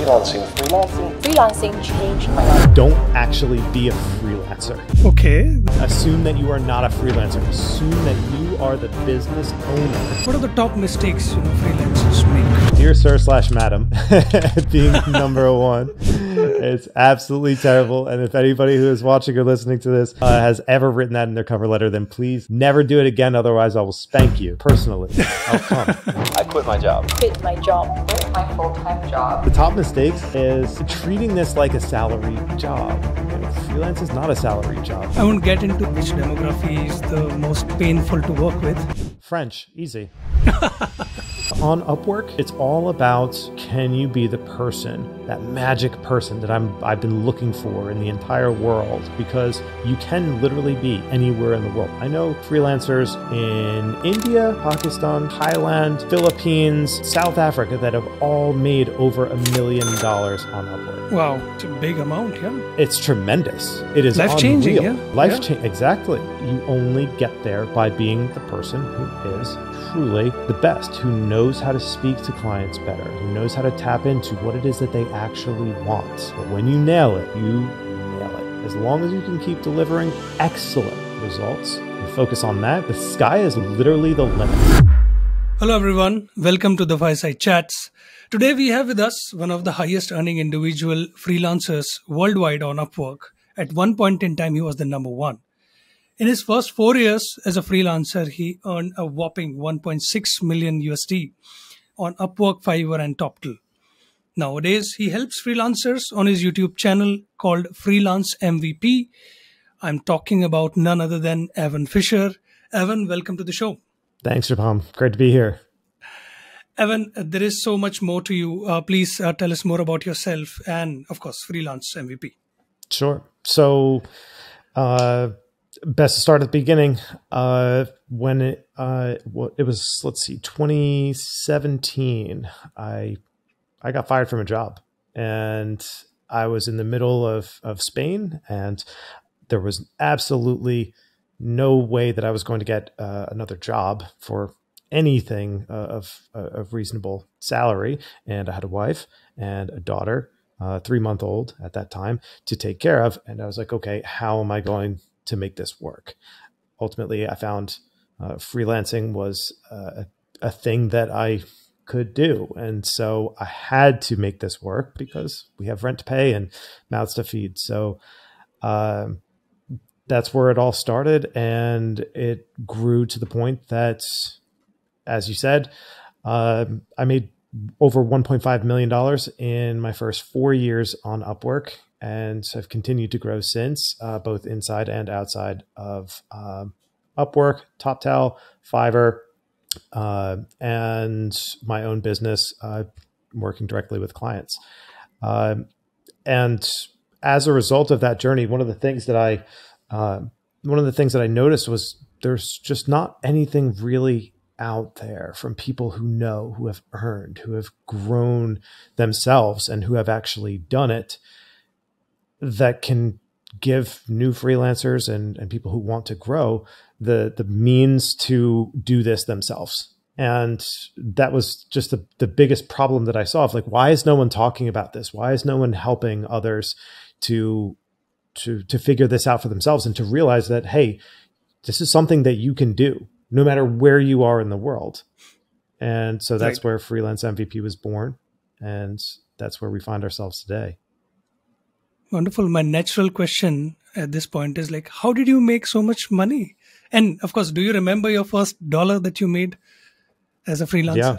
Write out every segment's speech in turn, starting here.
freelancing. Freelancing. Freelancing changed my life. Don't actually be a freelancer. Okay. Assume that you are not a freelancer. Assume that you are the business owner. What are the top mistakes you know freelancers make? Dear sir slash madam, being number one. It's absolutely terrible. And if anybody who is watching or listening to this uh, has ever written that in their cover letter, then please never do it again. Otherwise, I will spank you personally. I'll come. I quit my job. Quit my job. quit my full-time job. The top mistakes is treating this like a salary job. You know, freelance is not a salary job. I won't get into which demography is the most painful to work with. French, easy. On Upwork, it's all about can you be the person, that magic person that I'm I've been looking for in the entire world because you can literally be anywhere in the world. I know freelancers in India, Pakistan, Thailand, Philippines, South Africa that have all made over a million dollars on Upwork. Wow, it's a big amount, yeah. It's tremendous. It is Life-changing, yeah. Life Yeah. change exactly. You only get there by being the person who is truly the best, who knows how to speak to clients better, who knows how to tap into what it is that they actually want. But when you nail it, you nail it. As long as you can keep delivering excellent results and focus on that, the sky is literally the limit. Hello everyone, welcome to the Fireside Chats. Today we have with us one of the highest earning individual freelancers worldwide on Upwork. At one point in time, he was the number one. In his first four years as a freelancer, he earned a whopping 1.6 million USD on Upwork, Fiverr, and TopTal. Nowadays, he helps freelancers on his YouTube channel called Freelance MVP. I'm talking about none other than Evan Fisher. Evan, welcome to the show. Thanks, Japam. Great to be here. Evan, uh, there is so much more to you. Uh, please uh, tell us more about yourself and, of course, freelance MVP. Sure. So, uh, best to start at the beginning. Uh, when it uh, what it was, let's see, 2017. I I got fired from a job, and I was in the middle of of Spain, and there was absolutely no way that I was going to get uh, another job for anything uh, of of reasonable salary. And I had a wife and a daughter, uh, three month old at that time, to take care of. And I was like, okay, how am I going to make this work? Ultimately, I found uh, freelancing was uh, a, thing that I could do. And so I had to make this work because we have rent to pay and mouths to feed. So um, that's where it all started. And it grew to the point that, as you said, um, I made over $1.5 million in my first four years on Upwork. And I've continued to grow since, uh, both inside and outside of um, Upwork, TopTal, Fiverr, uh, and my own business, uh, working directly with clients. Um, and as a result of that journey, one of the things that I, uh, one of the things that I noticed was there's just not anything really out there from people who know, who have earned, who have grown themselves, and who have actually done it that can give new freelancers and, and people who want to grow the the means to do this themselves. And that was just the, the biggest problem that I saw of like, why is no one talking about this? Why is no one helping others to to to figure this out for themselves and to realize that, hey, this is something that you can do no matter where you are in the world. And so that's Right. where freelance MVP was born. And that's where we find ourselves today. Wonderful. My natural question at this point is like, how did you make so much money? And of course, do you remember your first dollar that you made as a freelancer? Yeah.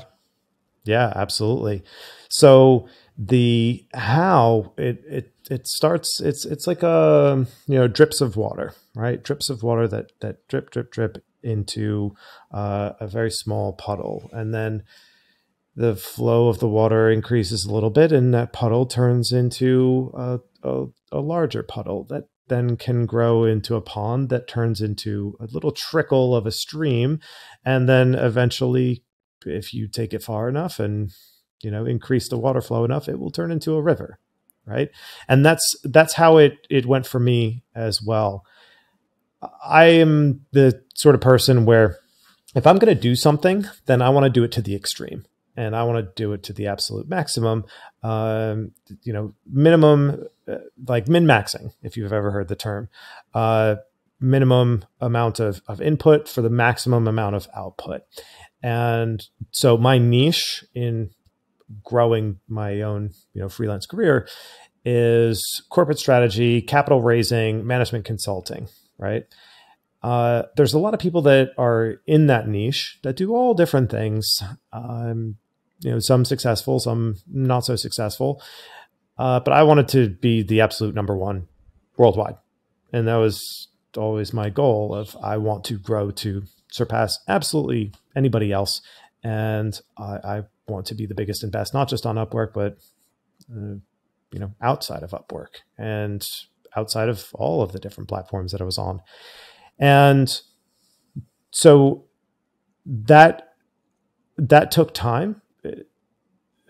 Yeah, absolutely. So the how it it it starts it's it's like a you know drips of water, right? Drips of water that that drip drip drip into uh, a very small puddle, and then the flow of the water increases a little bit, and that puddle turns into a, a, a larger puddle that then can grow into a pond that turns into a little trickle of a stream, and then eventually, if you take it far enough and you know increase the water flow enough, it will turn into a river, right? And that's that's how it it went for me as well. I am the sort of person where if I'm going to do something, then I want to do it to the extreme. And I want to do it to the absolute maximum. Um, you know, minimum, uh, like min maxing, if you've ever heard the term, uh, minimum amount of, of input for the maximum amount of output. And so my niche in growing my own, you know, freelance career is corporate strategy, capital raising, management consulting, right? Uh, there's a lot of people that are in that niche that do all different things. Um, you know, some successful, some not so successful. Uh, but I wanted to be the absolute number one worldwide, and that was always my goal. Of I want to grow to surpass absolutely anybody else, and I, I want to be the biggest and best, not just on Upwork, but uh, you know, outside of Upwork and outside of all of the different platforms that I was on. And so that that took time.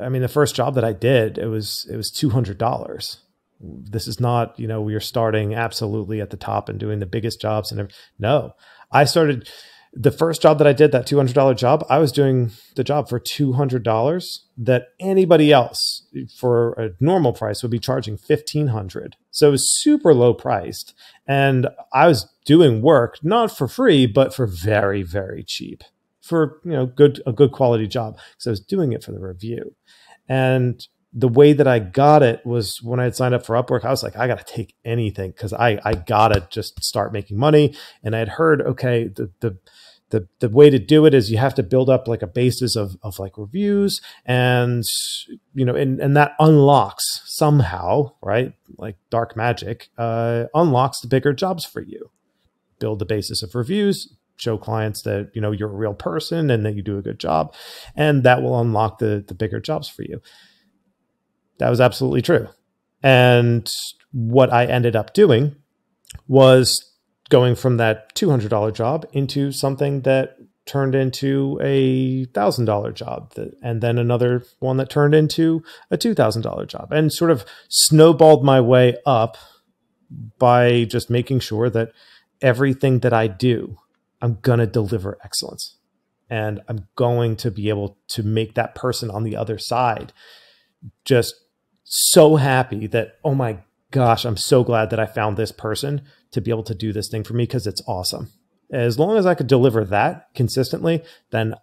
I mean, the first job that I did, it was it was two hundred dollars. This is not, you know, we are starting absolutely at the top and doing the biggest jobs and no. I started the first job that I did, that $200 job, I was doing the job for $200 that anybody else for a normal price would be charging 1500 So it was super low priced. And I was doing work not for free, but for very, very cheap for, you know, good, a good quality job. So I was doing it for the review. And the way that I got it was when I had signed up for Upwork, I was like, I got to take anything because I, I got to just start making money. And I had heard, okay, the, the, the, the way to do it is you have to build up like a basis of, of like reviews and, you know, and, and that unlocks somehow, right? Like dark magic, uh, unlocks the bigger jobs for you. Build the basis of reviews, show clients that you know you're a real person and that you do a good job and that will unlock the the bigger jobs for you that was absolutely true. And what I ended up doing was going from that $200 job into something that turned into a thousand dollar job that, and then another one that turned into a $2,000 job and sort of snowballed my way up by just making sure that everything that I do, I'm going to deliver excellence and I'm going to be able to make that person on the other side just so happy that, oh my gosh, I'm so glad that I found this person to be able to do this thing for me because it's awesome. As long as I could deliver that consistently, then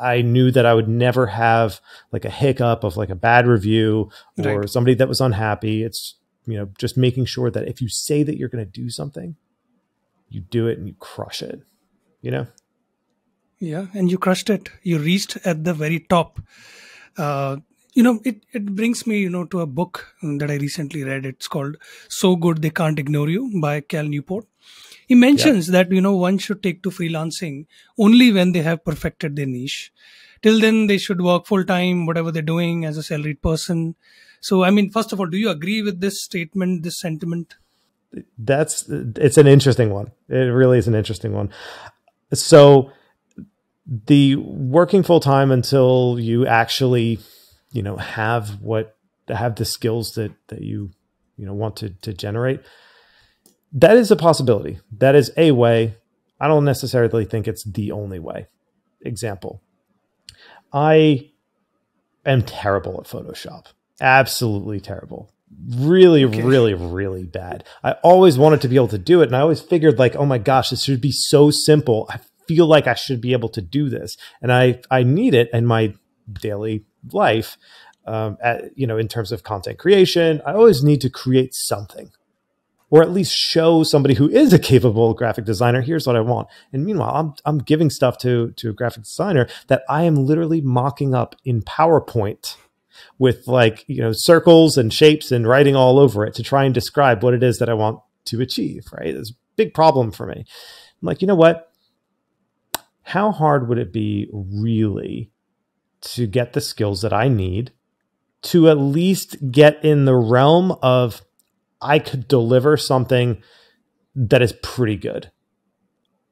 I knew that I would never have like a hiccup of like a bad review or right. somebody that was unhappy. It's, you know, just making sure that if you say that you're going to do something, you do it and you crush it, you know? Yeah. And you crushed it. You reached at the very top. Uh, you know it, it brings me you know to a book that i recently read it's called so good they can't ignore you by cal newport he mentions yeah. that you know one should take to freelancing only when they have perfected their niche till then they should work full time whatever they're doing as a salaried person so i mean first of all do you agree with this statement this sentiment that's it's an interesting one it really is an interesting one so the working full time until you actually you know have what have the skills that that you you know want to to generate that is a possibility. That is a way. I don't necessarily think it's the only way. Example i am terrible at photoshop. Absolutely terrible really okay. really really bad. I always wanted to be able to do it and i always figured like oh my gosh this should be so simple. I feel like i should be able to do this. And i i need it in my daily life, um, at, you know, in terms of content creation, I always need to create something or at least show somebody who is a capable graphic designer here's what i want. And meanwhile i'm, I'm giving stuff to, to a graphic designer that i am literally mocking up in powerpoint with like you know circles and shapes and writing all over it to try and describe what it is that i want to achieve right it's a big problem for me i'm like you know what how hard would it be really to get the skills that I need to at least get in the realm of I could deliver something that is pretty good.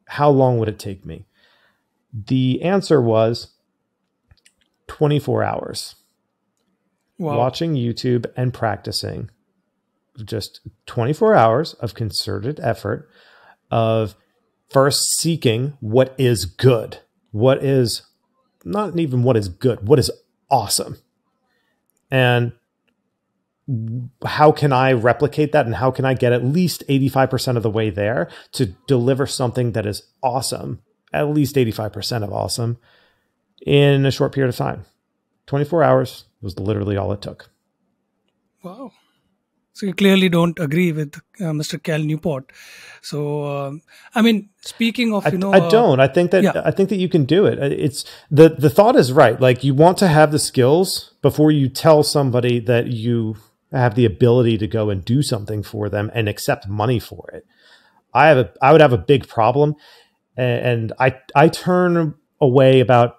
How long would it take me? The answer was 24 hours. Wow. Watching YouTube and practicing. Just 24 hours of concerted effort of first seeking what is good, what is not even what is good, what is awesome. And how can I replicate that and how can I get at least 85% of the way there to deliver something that is awesome, at least 85% of awesome in a short period of time? 24 hours was literally all it took. Wow. So you clearly don't agree with uh, Mr. Cal Newport. So um, I mean, speaking of, you know, I, I don't. I think that yeah. I think that you can do it. It's the the thought is right. Like you want to have the skills before you tell somebody that you have the ability to go and do something for them and accept money for it. I have a I would have a big problem, and I I turn away about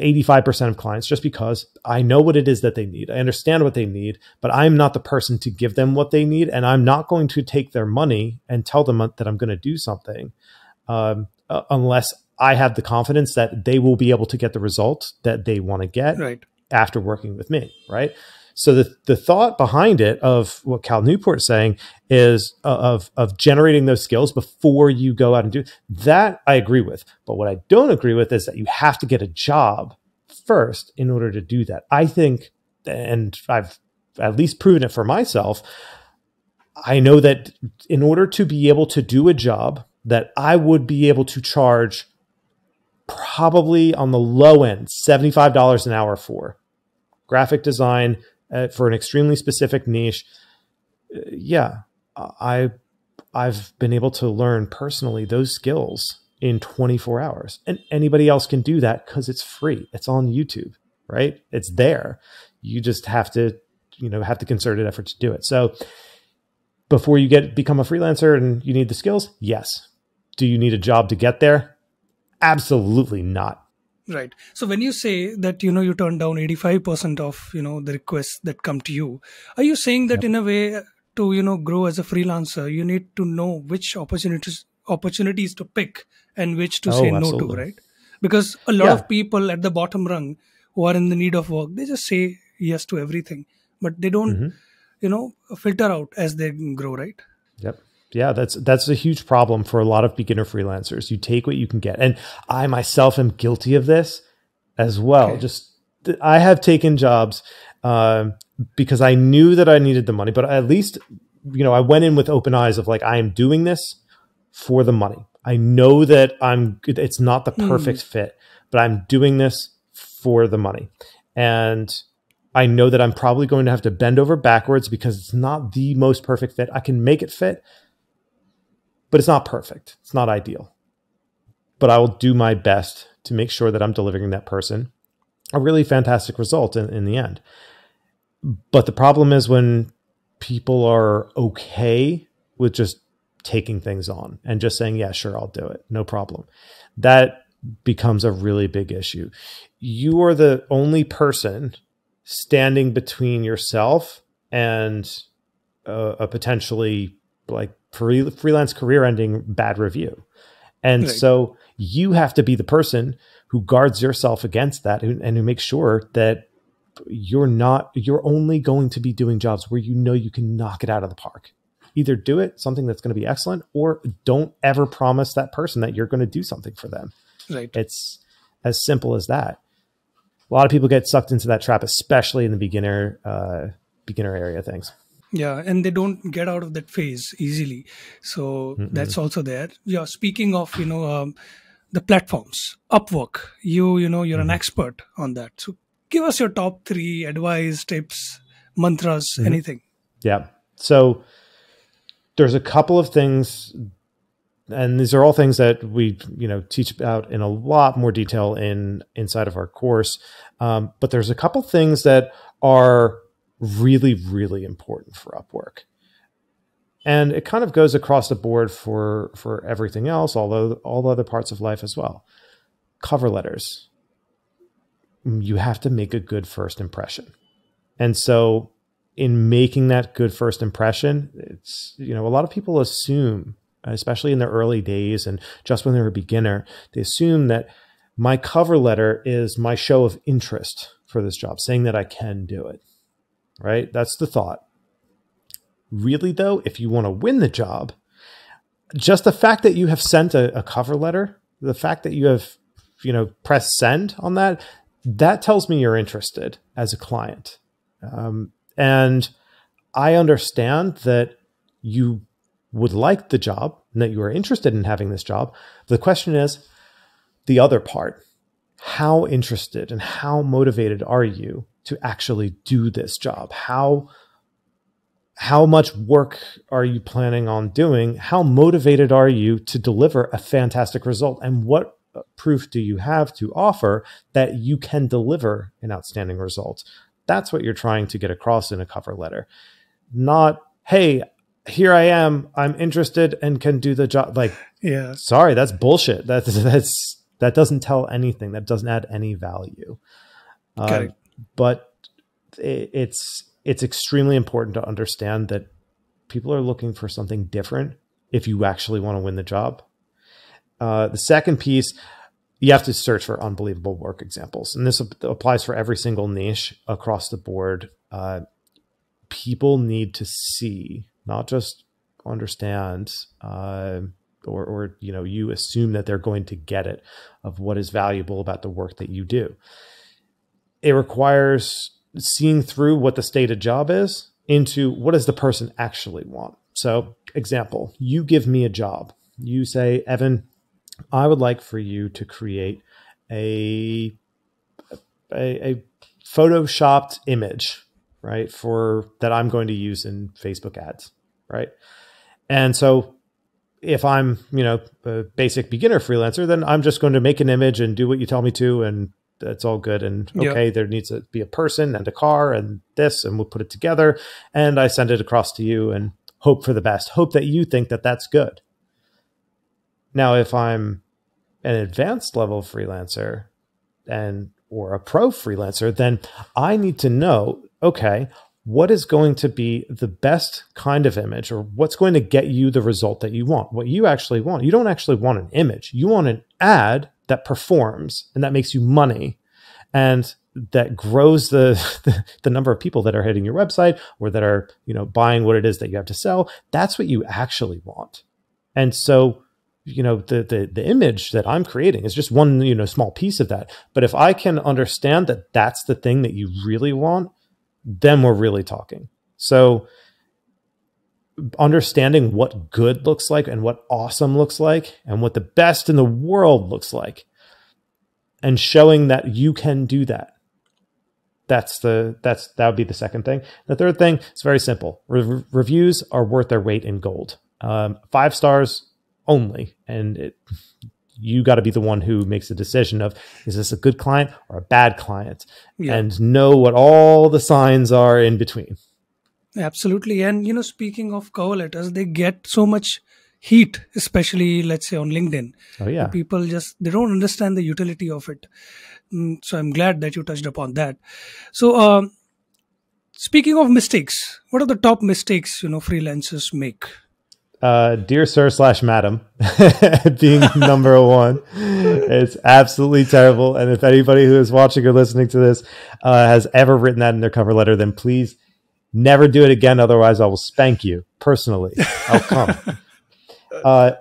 85% of clients just because I know what it is that they need. I understand what they need, but I'm not the person to give them what they need. And I'm not going to take their money and tell them that I'm going to do something um, uh, unless I have the confidence that they will be able to get the result that they want to get right. after working with me. Right. So the, the thought behind it of what Cal Newport is saying is uh, of, of generating those skills before you go out and do that. I agree with, but what I don't agree with is that you have to get a job first in order to do that. I think, and I've at least proven it for myself. I know that in order to be able to do a job that I would be able to charge probably on the low end, $75 an hour for graphic design, uh, for an extremely specific niche, uh, yeah, I I've been able to learn personally those skills in 24 hours. And anybody else can do that cuz it's free. It's on YouTube, right? It's there. You just have to, you know, have the concerted effort to do it. So before you get become a freelancer and you need the skills? Yes. Do you need a job to get there? Absolutely not. Right. So when you say that you know you turn down 85% of you know the requests that come to you, are you saying that yep. in a way to you know grow as a freelancer, you need to know which opportunities opportunities to pick and which to oh, say absolutely. no to, right? Because a lot yeah. of people at the bottom rung who are in the need of work, they just say yes to everything, but they don't mm-hmm. you know filter out as they grow, right? Yep yeah, that's that's a huge problem for a lot of beginner freelancers. You take what you can get, and I myself am guilty of this as well. Okay. Just I have taken jobs uh, because I knew that I needed the money, but at least you know I went in with open eyes of like I am doing this for the money. I know that I'm. It's not the hmm. perfect mm. fit, but I'm doing this for the money, and I know that I'm probably going to have to bend over backwards because it's not the most perfect fit. I can make it fit, but it's not perfect. It's not ideal. But I will do my best to make sure that I'm delivering that person a really fantastic result in, in the end. But the problem is when people are okay with just taking things on and just saying, yeah, sure, I'll do it. No problem. That becomes a really big issue. You are the only person standing between yourself and a, a potentially like free, freelance career ending bad review. And right. so you have to be the person who guards yourself against that and, and who makes sure that you're not, you're only going to be doing jobs where you know you can knock it out of the park. Either do it, something that's going to be excellent, or don't ever promise that person that you're going to do something for them. Right. It's as simple as that. A lot of people get sucked into that trap, especially in the beginner uh, beginner area things yeah and they don't get out of that phase easily so Mm-mm. that's also there yeah speaking of you know um, the platforms upwork you you know you're mm-hmm. an expert on that so give us your top three advice tips mantras mm-hmm. anything yeah so there's a couple of things and these are all things that we you know teach about in a lot more detail in inside of our course um, but there's a couple things that are really, really important for Upwork. And it kind of goes across the board for for everything else, although all other parts of life as well. Cover letters. You have to make a good first impression. And so in making that good first impression, it's you know, a lot of people assume, especially in their early days and just when they're a beginner, they assume that my cover letter is my show of interest for this job, saying that I can do it right? That's the thought. Really, though, if you want to win the job, just the fact that you have sent a, a cover letter, the fact that you have, you know, pressed send on that, that tells me you're interested as a client. Um, and I understand that you would like the job and that you are interested in having this job. The question is the other part how interested and how motivated are you to actually do this job? How how much work are you planning on doing? How motivated are you to deliver a fantastic result? And what proof do you have to offer that you can deliver an outstanding result? That's what you're trying to get across in a cover letter. Not, hey, here I am, I'm interested and can do the job. Like, Yeah. sorry, that's bullshit. That's that's that doesn't tell anything. That doesn't add any value. Um, Correct. But it, it's it's extremely important to understand that people are looking for something different if you actually want to win the job. Uh, the second piece, you have to search for unbelievable work examples, and this applies for every single niche across the board. Uh, people need to see, not just understand, uh, or or you know, you assume that they're going to get it of what is valuable about the work that you do. It requires seeing through what the stated job is into what does the person actually want. So, example, you give me a job. You say, Evan, I would like for you to create a a, a photoshopped image, right, for that I'm going to use in Facebook ads, right? And so if I'm, you know, a basic beginner freelancer, then I'm just going to make an image and do what you tell me to and that's all good. And okay there needs to be a person and a car and this and we'll put it together. And I send it across to you and hope for the best. Hope that you think that that's good. Now if I'm an advanced level freelancer and or a pro freelancer then I need to know okay what is going to be the best kind of image or what's going to get you the result that you want what you actually want. You don't actually want an image. You want an ad that performs and that makes you money and that grows the, the the number of people that are hitting your website or that are you know buying what it is that you have to sell that's what you actually want. And so you know the the the image that i'm creating is just one you know small piece of that. But if i can understand that that's the thing that you really want then we're really talking. So understanding what good looks like and what awesome looks like and what the best in the world looks like and showing that you can do that. That's the that's that would be the second thing. The third thing is very simple. Re- reviews are worth their weight in gold. Um, five stars only. And it, you got to be the one who makes the decision of is this a good client or a bad client? Yeah. and know what all the signs are in between Absolutely. And, you know, speaking of cover letters, they get so much heat, especially, let's say, on LinkedIn. oh yeah People just, they don't understand the utility of it. Mm, So I'm glad that you touched upon that. So, um, speaking of mistakes, what are the top mistakes, you know, freelancers make? uh, dear sir slash madam being number one it's absolutely terrible and if anybody who is watching or listening to this uh, has ever written that in their cover letter then please never do it again otherwise i will spank you personally i'll come uh,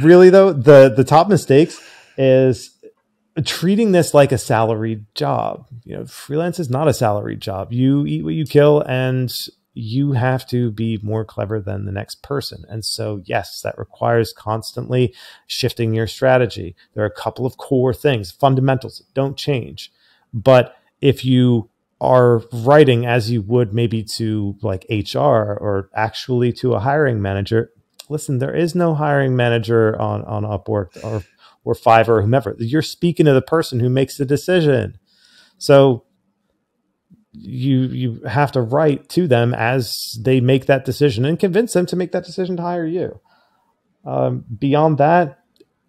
really though the the top mistakes is treating this like a salaried job you know freelance is not a salaried job you eat what you kill and you have to be more clever than the next person. And so, yes, that requires constantly shifting your strategy. There are a couple of core things, fundamentals don't change. But if you are writing as you would maybe to like HR or actually to a hiring manager, listen, there is no hiring manager on, on Upwork or, or Fiverr or whomever. You're speaking to the person who makes the decision. So you you have to write to them as they make that decision and convince them to make that decision to hire you. Um, beyond that,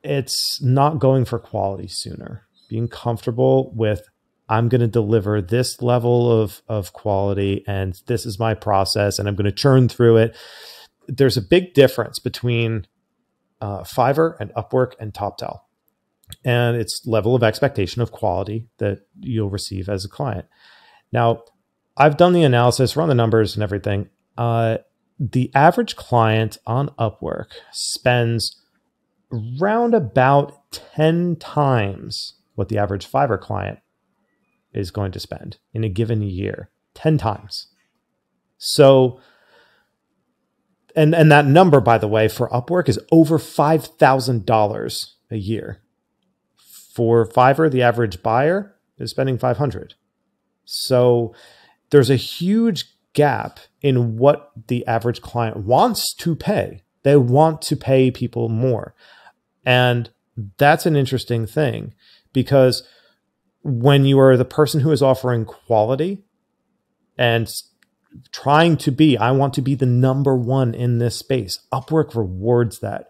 it's not going for quality sooner. Being comfortable with I'm going to deliver this level of of quality and this is my process and I'm going to churn through it. There's a big difference between uh, Fiverr and Upwork and TopTal, and its level of expectation of quality that you'll receive as a client. Now, I've done the analysis, run the numbers and everything. Uh, the average client on Upwork spends round about 10 times what the average Fiverr client is going to spend in a given year 10 times. So, and, and that number, by the way, for Upwork is over $5,000 a year. For Fiverr, the average buyer is spending 500. So there's a huge gap in what the average client wants to pay. They want to pay people more. And that's an interesting thing because when you are the person who is offering quality and trying to be, I want to be the number one in this space, Upwork rewards that.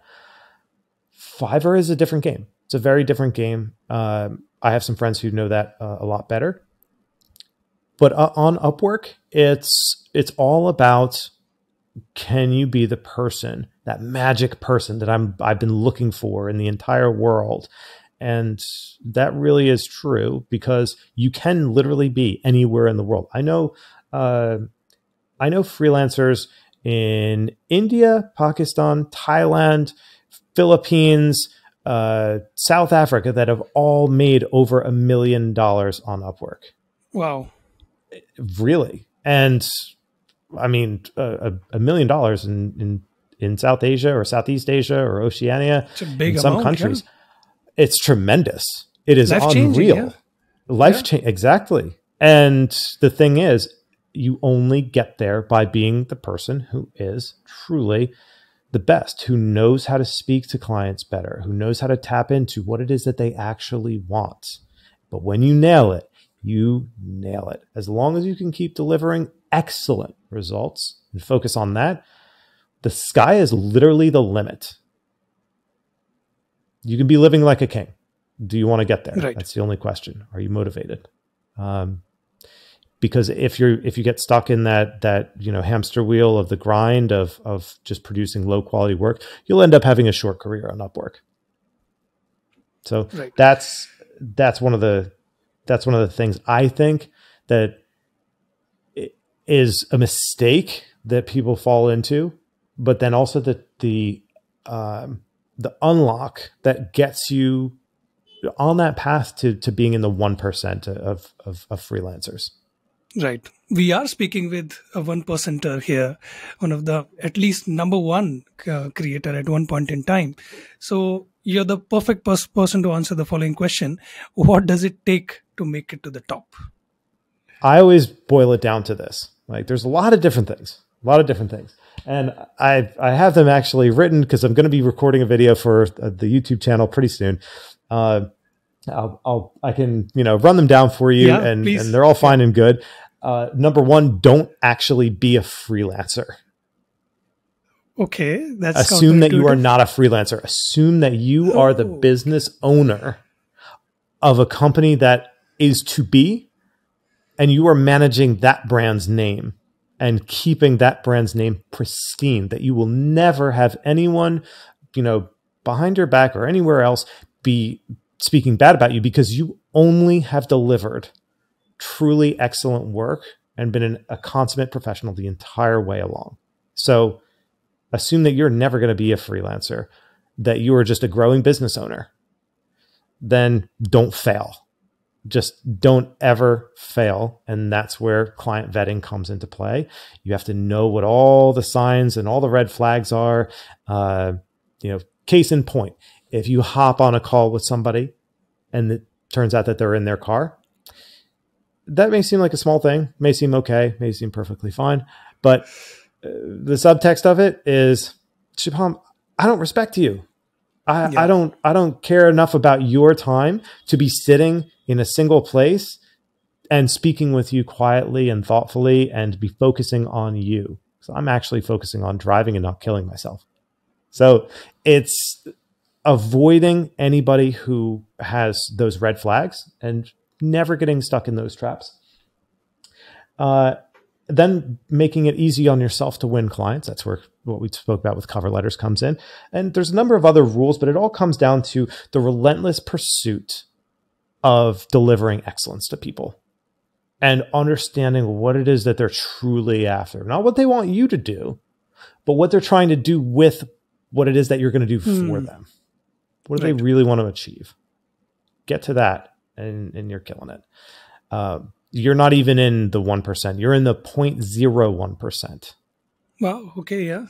Fiverr is a different game. It's a very different game. Um, I have some friends who know that uh, a lot better. But uh, on Upwork, it's it's all about can you be the person, that magic person that I'm I've been looking for in the entire world? And that really is true because you can literally be anywhere in the world. I know uh, I know freelancers in India, Pakistan, Thailand, Philippines, uh, South Africa that have all made over a million dollars on Upwork. Wow. Really? And I mean, a, a million dollars in, in, in South Asia or Southeast Asia or Oceania, it's a in some countries, yeah. It's tremendous. It is Life unreal. Yeah. Life yeah. change. Exactly. And the thing is, you only get there by being the person who is truly the best, who knows how to speak to clients better, who knows how to tap into what it is that they actually want. But when you nail it, you nail it. As long as you can keep delivering excellent results and focus on that, the sky is literally the limit. You can be living like a king. Do you want to get there? Right. That's the only question. Are you motivated? Um, because if you're if you get stuck in that that you know hamster wheel of the grind of of just producing low quality work, you'll end up having a short career on Upwork. So right. that's that's one of the that's one of the things I think that is a mistake that people fall into, but then also the the um, the unlock that gets you on that path to to being in the one percent of, of of freelancers. Right. We are speaking with a one percenter here, one of the at least number one uh, creator at one point in time. So you're the perfect pers- person to answer the following question What does it take to make it to the top? I always boil it down to this like there's a lot of different things, a lot of different things. And I I have them actually written because I'm going to be recording a video for uh, the YouTube channel pretty soon. Uh, I'll, I'll, I can you know run them down for you, yeah, and and they're all fine and good. Uh, number one, don't actually be a freelancer. Okay, that's assume that you are not a freelancer. Assume that you oh. are the oh. business owner of a company that is to be, and you are managing that brand's name and keeping that brand's name pristine. That you will never have anyone, you know, behind your back or anywhere else be speaking bad about you because you only have delivered truly excellent work and been an, a consummate professional the entire way along. So assume that you're never going to be a freelancer, that you are just a growing business owner. Then don't fail. Just don't ever fail. And that's where client vetting comes into play. You have to know what all the signs and all the red flags are. Uh, you know, case in point, if you hop on a call with somebody and it turns out that they're in their car, that may seem like a small thing, may seem okay, may seem perfectly fine, but uh, the subtext of it is, Shubham, I don't respect you. I, yeah. I don't I don't care enough about your time to be sitting in a single place and speaking with you quietly and thoughtfully and be focusing on you. So I'm actually focusing on driving and not killing myself. So it's avoiding anybody who has those red flags and never getting stuck in those traps. Uh, then making it easy on yourself to win clients. That's where what we spoke about with cover letters comes in. And there's a number of other rules, but it all comes down to the relentless pursuit of delivering excellence to people and understanding what it is that they're truly after. Not what they want you to do, but what they're trying to do with what it is that you're going to do hmm. for them. What do right. they really want to achieve? Get to that and, and you're killing it. uh, you're not even in the 1%. You're in the 0.01%. Wow. Okay. Yeah.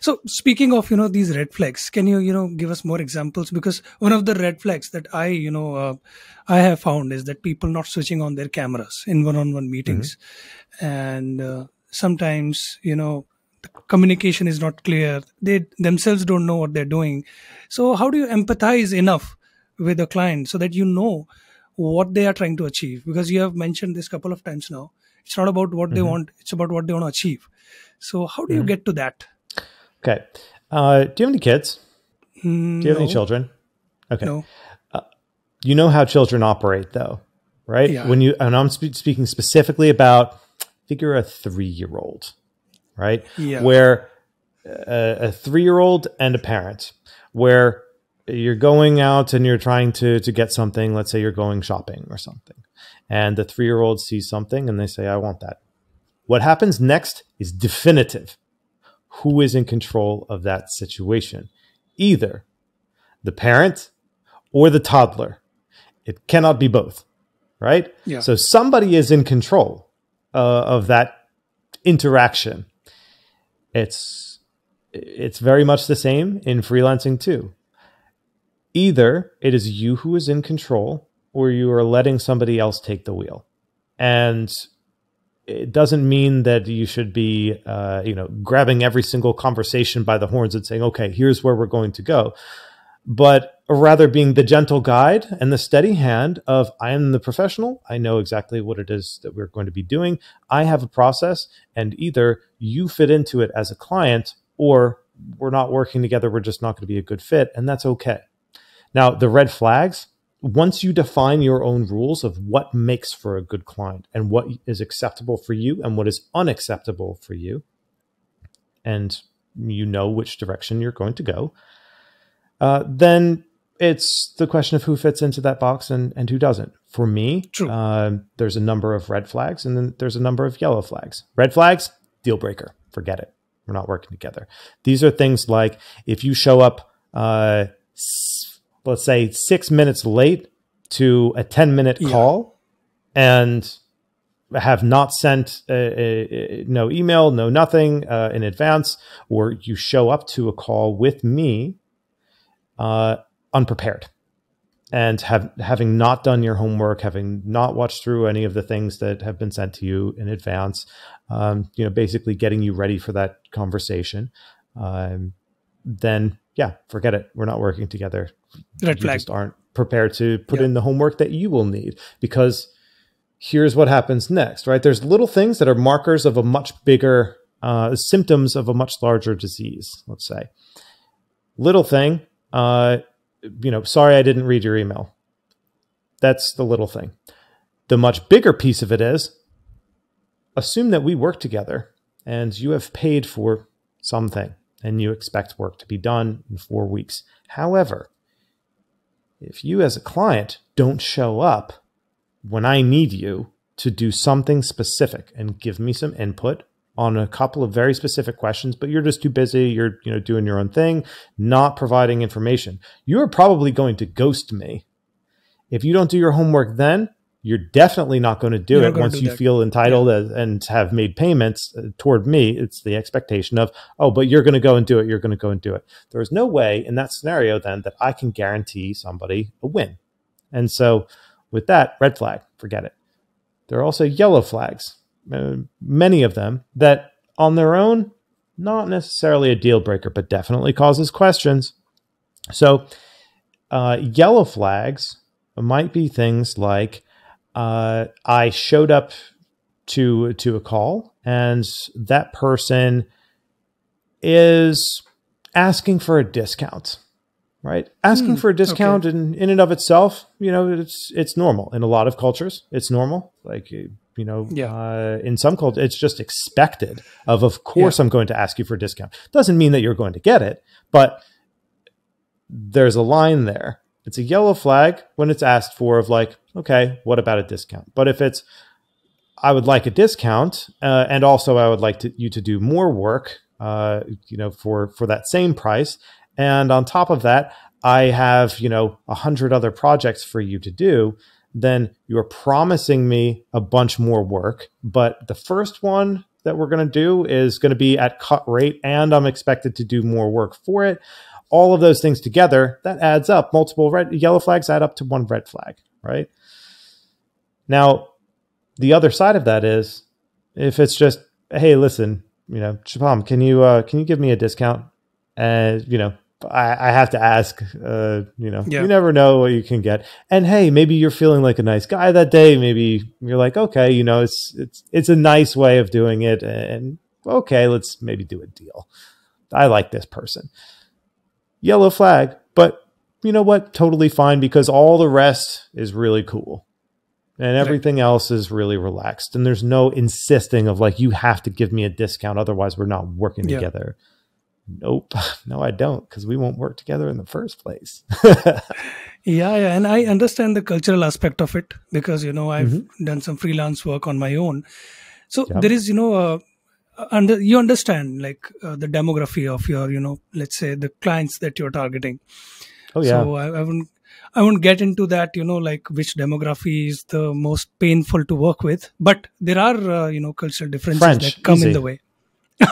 So speaking of you know these red flags, can you you know give us more examples? Because one of the red flags that I you know uh, I have found is that people not switching on their cameras in one-on-one meetings, and uh, sometimes you know the communication is not clear. They themselves don't know what they're doing. So how do you empathize enough with a client so that you know what they are trying to achieve? Because you have mentioned this couple of times now. It's not about what they Mhm. want; it's about what they want to achieve. So how do you Mhm. get to that? Okay. Uh, do you have any kids? Mm, Do you have no, any children? Okay. No. You know how children operate, though, right? Yeah. When you and I'm spe- speaking specifically about figure a three year old, right? Yeah. Where a, a three year old and a parent, where you're going out and you're trying to to get something. Let's say you're going shopping or something, and the three year old sees something and they say, "I want that." What happens next is definitive. Who is in control of that situation? Either the parent or the toddler. It cannot be both, right? Yeah. So somebody is in control uh, of that interaction. It's it's very much the same in freelancing too. Either it is you who is in control, or you are letting somebody else take the wheel, and it doesn't mean that you should be, uh, you know, grabbing every single conversation by the horns and saying, "Okay, here's where we're going to go." but rather being the gentle guide and the steady hand of I am the professional. I know exactly what it is that we're going to be doing. I have a process, and either you fit into it as a client or we're not working together. We're just not going to be a good fit, and that's okay. Now, the red flags, once you define your own rules of what makes for a good client and what is acceptable for you and what is unacceptable for you, and you know which direction you're going to go, uh, then it's the question of who fits into that box and, and who doesn't. For me, uh, there's a number of red flags and then there's a number of yellow flags. Red flags, deal breaker. Forget it. We're not working together. These are things like if you show up, uh, let's say six minutes late to a 10 minute Yeah. call and have not sent uh, uh, no email, no nothing uh, in advance, or you show up to a call with me uh, unprepared and have having not done your homework, having not watched through any of the things that have been sent to you in advance, um, you know, basically getting you ready for that conversation, um, then yeah, forget it. We're not working together. Red you flag. just aren't prepared to put Yeah. in the homework that you will need because here's what happens next, right? There's little things that are markers of a much bigger uh, symptoms of a much larger disease, let's say. Little thing, uh, you know, sorry, I didn't read your email. That's the little thing. The much bigger piece of it is assume that we work together and you have paid for something and you expect work to be done in four weeks. However, if you as a client don't show up when I need you to do something specific and give me some input on a couple of very specific questions, but you're just too busy, you're you know doing your own thing, not providing information, you're probably going to ghost me. If you don't do your homework then, you're definitely not going to do You're it once do you that. feel entitled as, and have made payments uh, toward me. It's the expectation of, oh, but you're going to go and do it. You're going to go and do it. There is no way in that scenario then that I can guarantee somebody a win. And so with that, red flag, forget it. There are also yellow flags, uh, many of them that on their own, not necessarily a deal breaker, but definitely causes questions. So, uh, yellow flags might be things like uh, I showed up to to a call and that person is asking for a discount right? Asking Hmm, for a discount in, in and of itself you know it's it's normal in a lot of cultures. It's normal. Like you know Yeah. uh, in some cultures it's just expected of of course i'm going to ask you for a discount. Doesn't mean that you're going to get it but there's a line there it's a yellow flag when it's asked for of like okay what about a discount but if it's i would like a discount uh, and also i would like to, you to do more work uh, you know for for that same price and on top of that i have you know a hundred other projects for you to do then you're promising me a bunch more work. But the first one that we're going to do is going to be at cut rate, and I'm expected to do more work for it. All of those things together, that adds up. Multiple red, yellow flags add up to one red flag, right? Now, the other side of that is if it's just, hey, listen, you know, Shubham, can you uh, can you give me a discount? And you know, I, I have to ask. Uh, you know, Yeah. you never know what you can get. And hey, maybe you're feeling like a nice guy that day. Maybe you're like, okay, you know, it's it's it's a nice way of doing it. And okay, let's maybe do a deal. I like this person. Yellow flag, but you know what? Totally fine because all the rest is really cool. And everything else is really relaxed. And there's no insisting of like, you have to give me a discount. Otherwise, we're not working Yeah. together. Nope. No, I don't because we won't work together in the first place. Yeah, yeah, and I understand the cultural aspect of it because you know I've done some freelance work on my own. So there is you know uh, under you understand like uh, the demography of your you know let's say the clients that you're targeting. oh, yeah. So I, I won't I won't get into that you know like which demography is the most painful to work with, but there are uh, you know cultural differences French, that come in the way.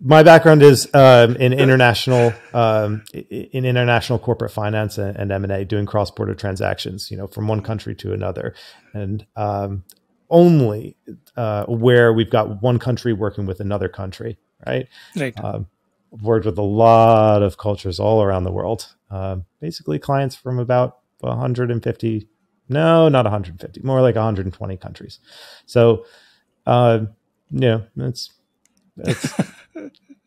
my background is um, in international um, in international corporate finance and, and M&A doing cross-border transactions you know from one country to another and um, only uh, where we've got one country working with another country right Right. um, I've worked with a lot of cultures all around the world um, basically clients from about 150 no not 150 more like 120 countries so uh, you know it's it's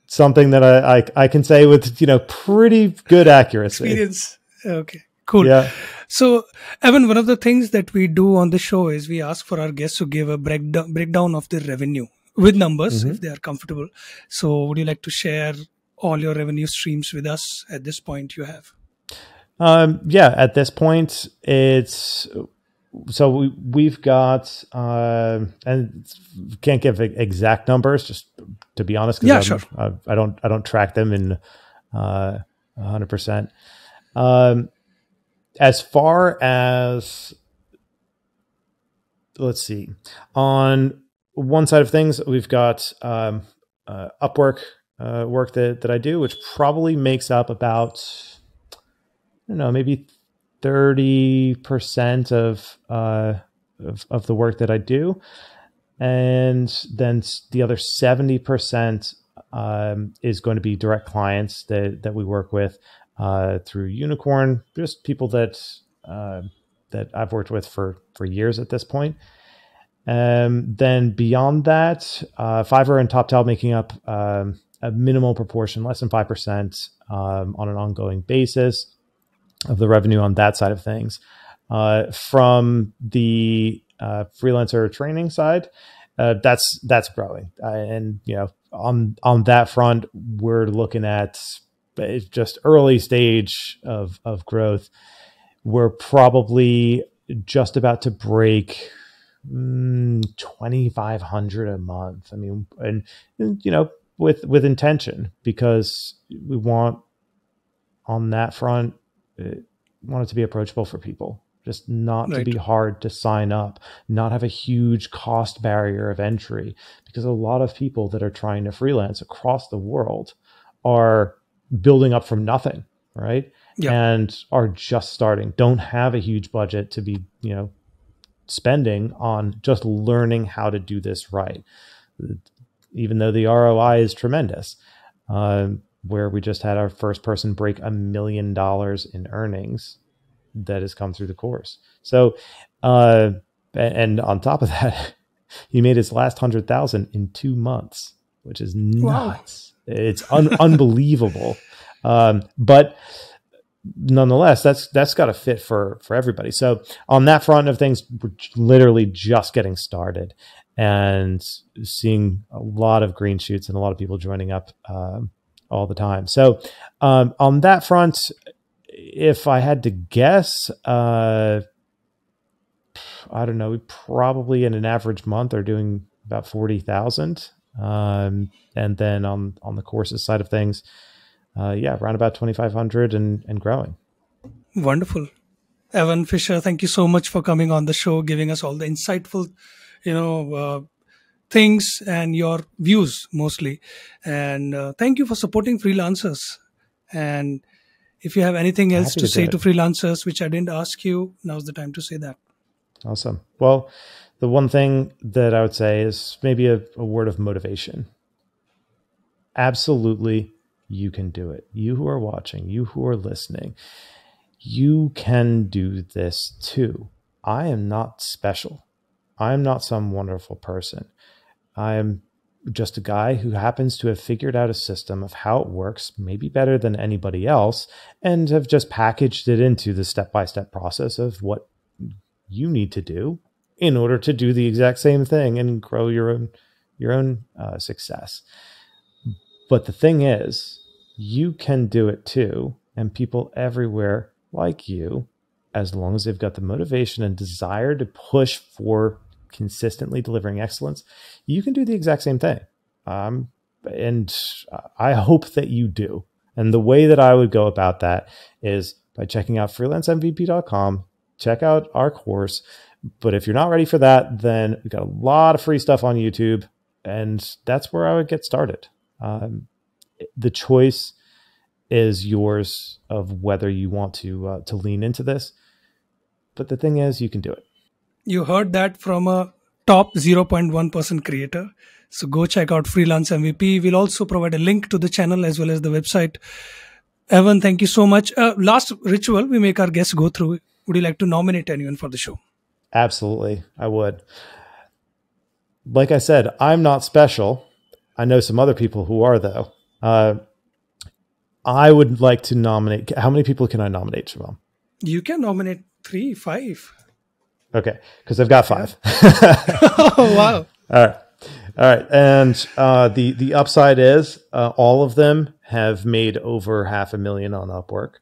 something that I, I I can say with you know pretty good accuracy. Experience. Okay. Cool. Yeah. So, Evan, one of the things that we do on the show is we ask for our guests to give a breakdown breakdown of their revenue with numbers Mm-hmm. if they are comfortable. So, would you like to share all your revenue streams with us at this point? You have. Um, yeah. At this point, it's so we, we've got uh, and can't give exact numbers just to be honest. Yeah, I'm- sure. I, I don't I don't track them in uh, hundred percent. Um, as far as let's see, on one side of things, we've got um, uh, Upwork uh, work that that I do, which probably makes up about I don't know, maybe thirty percent of, uh, of of the work that I do, and then the other seventy percent um, is going to be direct clients that that we work with uh, through Unicorn, just people that uh, that I've worked with for for years at this point. Um, then beyond that, uh, Fiverr and Toptal making up um, a minimal proportion, less than five percent, um, on an ongoing basis of the revenue on that side of things. Uh, from the uh, freelancer training side, uh, that's that's growing, uh, and you know on on that front, we're looking at it's just early stage of of growth. We're probably just about to break mm, 2500 a month i mean and, and you know with with intention because we want on that front uh, want it to be approachable for people just not Right. to be hard to sign up not have a huge cost barrier of entry because a lot of people that are trying to freelance across the world are building up from nothing right? Yeah. and are just starting. Don't have a huge budget to be you know spending on just learning how to do this right. Even though the roi is tremendous um, where we just had our first person break a million dollars in earnings that has come through the course. So uh, and on top of that he made his last hundred thousand in two months which is Wow. nuts. It's un- unbelievable. Um, but nonetheless that's that's got to fit for for everybody. So on that front of things we're literally just getting started and seeing a lot of green shoots and a lot of people joining up um, all the time. So um, on that front if i had to guess uh, i don't know we probably in an average month are doing about 40000 um, and then on on the courses side of things uh, yeah, around about 2,500 and, and growing. Wonderful. Evan Fisher, thank you so much for coming on the show, giving us all the insightful, you know, uh, things and your views mostly. And uh, thank you for supporting freelancers. And if you have anything else to, to say to freelancers, which I didn't ask you, now's the time to say that. Awesome. Well, the one thing that I would say is maybe a, a word of motivation. Absolutely, you can do it. You who are watching, you who are listening, you can do this too. I am not special. I am not some wonderful person. I am just a guy who happens to have figured out a system of how it works, maybe better than anybody else, and have just packaged it into the step by step process of what you need to do in order to do the exact same thing and grow your own your own uh, success. But the thing is, you can do it too, and people everywhere like you, as long as they've got the motivation and desire to push for consistently delivering excellence, you can do the exact same thing. Um, and I hope that you do. And the way that I would go about that is by checking out freelancemvp.com, check out our course. But if you're not ready for that, then we've got a lot of free stuff on YouTube, and that's where I would get started. Um, the choice is yours of whether you want to uh, to lean into this. But the thing is, you can do it. You heard that from a top 0.1% creator. So go check out Freelance MVP. We'll also provide a link to the channel as well as the website. Evan, thank you so much. Uh, last ritual we make our guests go through. Would you like to nominate anyone for the show? Absolutely, I would. Like I said, I'm not special. I know some other people who are, though. Uh, I would like to nominate. How many people can I nominate, Jamal? You can nominate three, five. Okay, because I've got five. oh, wow. All right. All right. And uh, the the upside is uh, all of them have made over half a million on Upwork.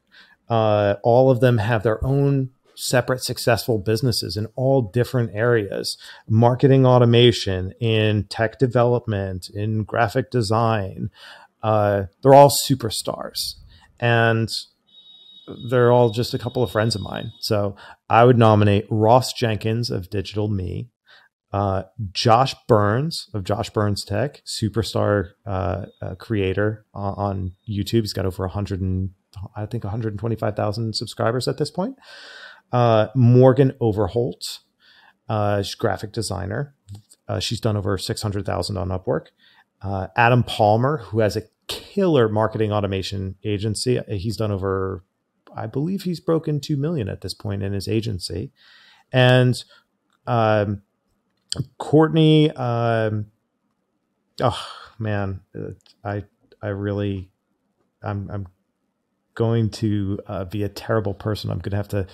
Uh, all of them have their own separate successful businesses in all different areas marketing automation in tech development in graphic design uh, they're all superstars and they're all just a couple of friends of mine so i would nominate ross jenkins of digital me uh, Josh Burns of Josh Burns Tech, superstar uh, uh, creator on, on, YouTube. He's got over 100 and I think 125,000 subscribers at this point. Uh, Morgan Overholt, uh, graphic designer. Uh, she's done over 600,000 on Upwork. Adam Palmer, who has a killer marketing automation agency. He's done over, I believe he's broken 2 million at this point in his agency. And, um, Courtney, um, oh man, I I really, I'm I'm going to uh, be a terrible person. I'm going to have to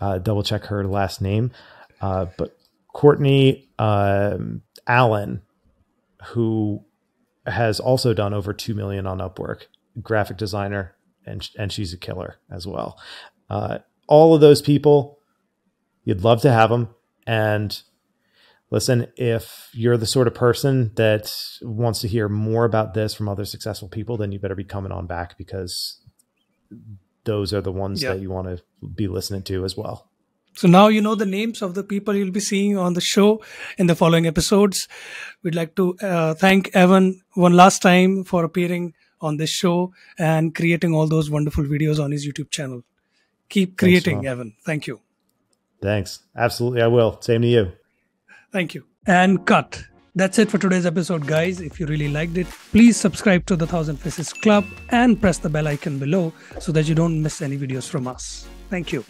uh, double check her last name, uh, but Courtney um, Allen, who has also done over two million on Upwork, graphic designer, and and she's a killer as well. Uh, all of those people, you'd love to have them, and listen, if you're the sort of person that wants to hear more about this from other successful people, then you better be coming on back because those are the ones Yeah. that you want to be listening to as well. So now you know the names of the people you'll be seeing on the show in the following episodes. We'd like to uh, thank Evan one last time for appearing on this show and creating all those wonderful videos on his YouTube channel. Keep creating, Sean. Evan. Thank you. Thanks. Absolutely, I will. Same to you. Thank you. And cut. That's it for today's episode, guys. If you really liked it, please subscribe to the Thousand Faces Club and press the bell icon below so that you don't miss any videos from us. Thank you.